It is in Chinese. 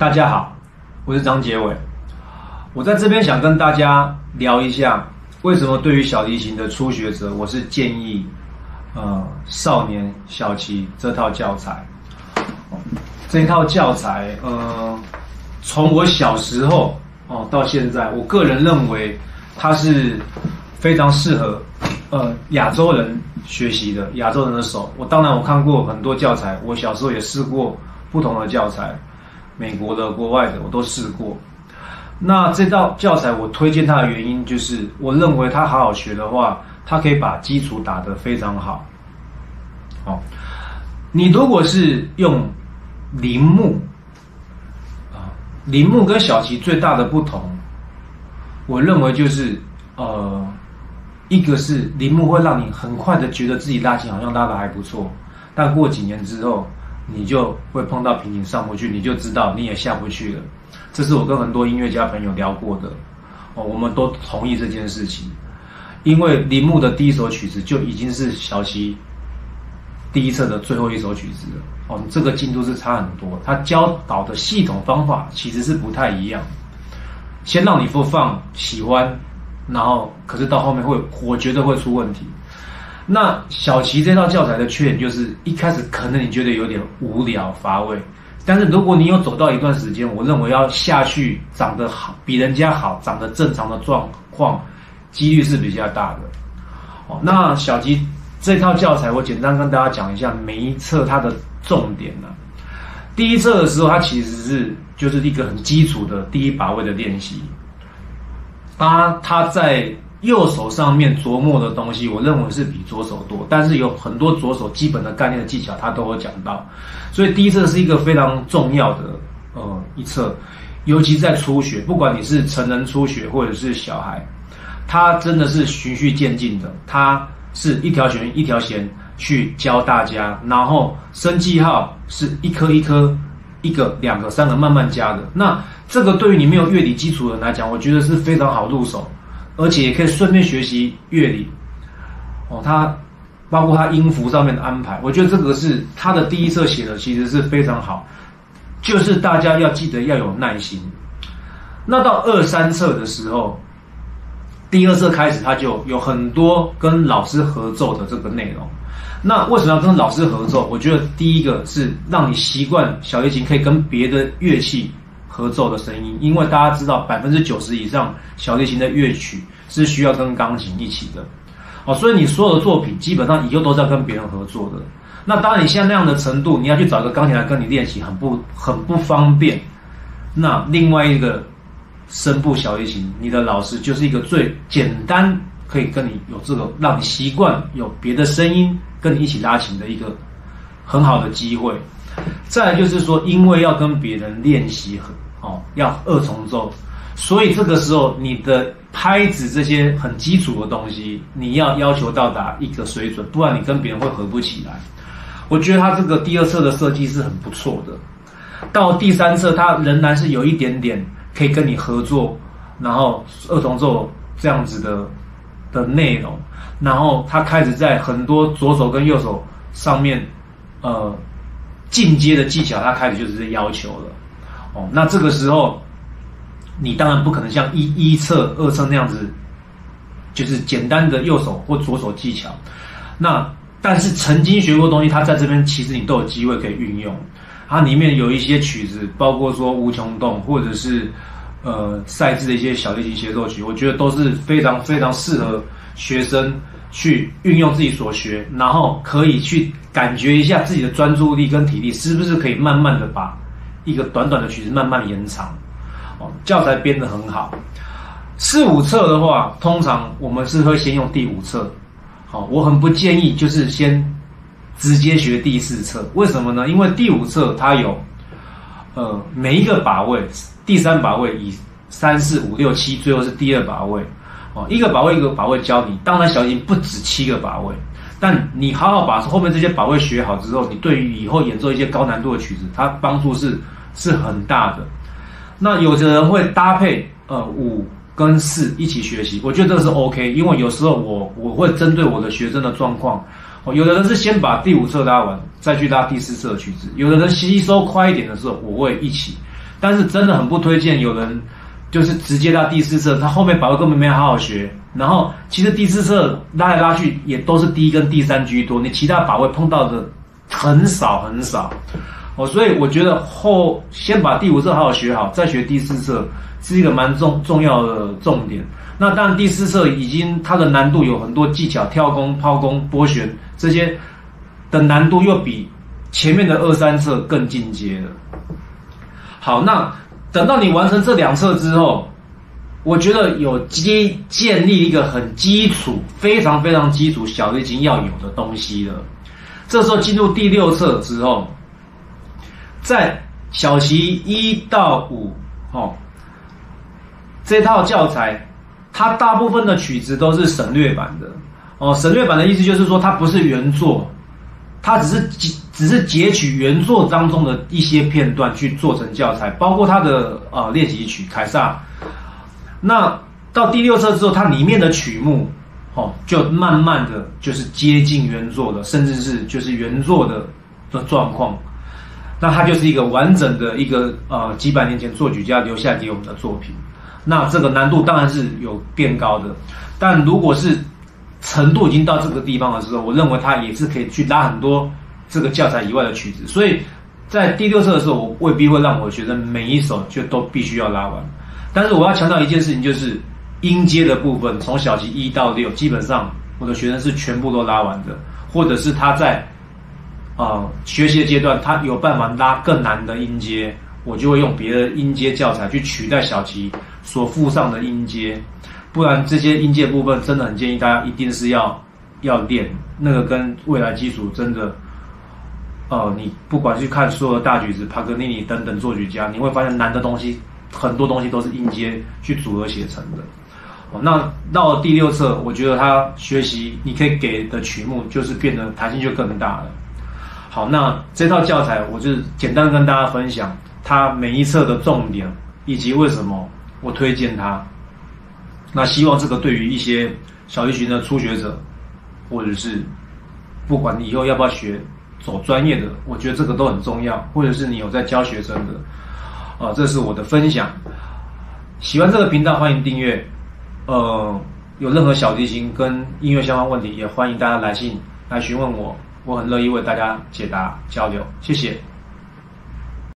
大家好，我是张杰伟。我在这边想跟大家聊一下，为什么对于小提琴的初学者，我是建议呃少年小提这套教材。这套教材，呃，从我小时候哦到现在，我个人认为它是非常适合呃亚洲人学习的，亚洲人的手。我当然我看过很多教材，我小时候也试过不同的教材，美国的、国外的我都试过。那这套教材我推荐它的原因，就是我认为它好好学的话，它可以把基础打得非常好。好，你如果是用铃木啊，铃木跟小旗最大的不同，我认为就是呃，一个是铃木会让你很快的觉得自己拉琴好像拉的还不错，但过几年之后，你就会碰到瓶颈上不去，你就知道你也下不去了。这是我跟很多音乐家朋友聊过的哦，我们都同意这件事情，因为铃木的第一首曲子就已经是小溪第一册的最后一首曲子了。哦，这个进度是差很多，他教导的系统方法其实是不太一样。先让你不放喜欢，然后可是到后面会，我觉得会出问题。那小齐这套教材的缺点就是，一开始可能你觉得有点无聊乏味，但是如果你有走到一段时间，我认为要下去长得好，比人家好，长得正常的状况，几率是比较大的。哦，那小齐这套教材，我简单跟大家讲一下每一册它的。重点呢，第一册的时候，它其实是就是一个很基础的第一把位的练习。他他在右手上面琢磨的东西，我认为是比左手多，但是有很多左手基本的概念的技巧，他都有讲到。所以第一册是一个非常重要的呃一册，尤其在初学，不管你是成人初学或者是小孩，他真的是循序渐进的，他是一条弦一条弦。去教大家，然后升记号是一颗一颗，一个、两个、三个慢慢加的。那这个对于你没有乐理基础的人来讲，我觉得是非常好入手，而且也可以顺便学习乐理。哦，它包括它音符上面的安排，我觉得这个是它的第一册写的其实是非常好。就是大家要记得要有耐心。那到二三册的时候，第二册开始，它就有很多跟老师合奏的这个内容。那为什么要跟老师合奏？我觉得第一个是让你习惯小提琴可以跟别的乐器合奏的声音，因为大家知道百分之九十以上小提琴的乐曲是需要跟钢琴一起的，哦，所以你所有的作品基本上以后都是要跟别人合作的。那当然你现在那样的程度，你要去找个钢琴来跟你练习，很不很不方便。那另外一个声部小提琴，你的老师就是一个最简单。可以跟你有这个让你习惯有别的声音跟你一起拉琴的一个很好的机会。再就是说，因为要跟别人练习，哦，要二重奏，所以这个时候你的拍子这些很基础的东西，你要要求到达一个水准，不然你跟别人会合不起来。我觉得他这个第二册的设计是很不错的，到第三册他仍然是有一点点可以跟你合作，然后二重奏这样子的。的内容，然后他开始在很多左手跟右手上面，呃，进阶的技巧，他开始就是要求了。哦，那这个时候，你当然不可能像一一侧、二侧那样子，就是简单的右手或左手技巧。那但是曾经学过东西，他在这边其实你都有机会可以运用。它里面有一些曲子，包括说无穷动，或者是。呃，赛制的一些小提琴协奏曲，我觉得都是非常非常适合学生去运用自己所学，然后可以去感觉一下自己的专注力跟体力是不是可以慢慢的把一个短短的曲子慢慢延长。哦，教材编得很好。四五册的话，通常我们是会先用第五册。好，我很不建议就是先直接学第四册，为什么呢？因为第五册它有呃每一个把位。第三把位以三四五六七，最后是第二把位，哦，一个把位一个把位教你。当然，小提不止七个把位，但你好好把后面这些把位学好之后，你对于以后演奏一些高难度的曲子，它帮助是是很大的。那有的人会搭配呃五跟四一起学习，我觉得这是 OK，因为有时候我我会针对我的学生的状况，有的人是先把第五册拉完，再去拉第四册曲子，有的人吸收快一点的时候，我会一起。但是真的很不推荐有人就是直接到第四册，他后面把握根本没有好好学。然后其实第四册拉来拉去也都是第一跟第三居多，你其他把位碰到的很少很少。哦，所以我觉得后先把第五册好好学好，再学第四册是一个蛮重重要的重点。那当然第四册已经它的难度有很多技巧，跳弓、抛弓、拨弦这些的难度又比前面的二三册更进阶了。好，那等到你完成这两册之后，我觉得有基建立一个很基础、非常非常基础小提琴要有的东西了。这时候进入第六册之后。在小齐一到五，哦，这套教材，它大部分的曲子都是省略版的，哦，省略版的意思就是说它不是原作，它只是截只是截取原作当中的一些片段去做成教材，包括它的呃练习曲凯撒。那到第六册之后，它里面的曲目，哦，就慢慢的就是接近原作的，甚至是就是原作的的状况。那它就是一个完整的一个呃几百年前作曲家留下给我们的作品，那这个难度当然是有变高的，但如果是程度已经到这个地方的时候，我认为它也是可以去拉很多这个教材以外的曲子，所以在第六册的时候，我未必会让我学生每一首就都必须要拉完，但是我要强调一件事情，就是音阶的部分，从小级一到六，基本上我的学生是全部都拉完的，或者是他在。啊，学习的阶段，他有办法拉更难的音阶，我就会用别的音阶教材去取代小齐所附上的音阶，不然这些音阶部分真的很建议大家一定是要要练，那个跟未来基础真的，呃，你不管去看所有的大曲子，帕格尼尼等等作曲家，你会发现难的东西很多东西都是音阶去组合写成的。哦，那到了第六册，我觉得他学习你可以给的曲目就是变得弹性就更大了。好，那这套教材我就简单跟大家分享它每一册的重点，以及为什么我推荐它。那希望这个对于一些小提琴的初学者，或者是不管你以后要不要学走专业的，我觉得这个都很重要。或者是你有在教学生的，啊，这是我的分享。喜欢这个频道，欢迎订阅。呃，有任何小提琴跟音乐相关问题，也欢迎大家来信来询问我。我很乐意为大家解答交流，谢谢。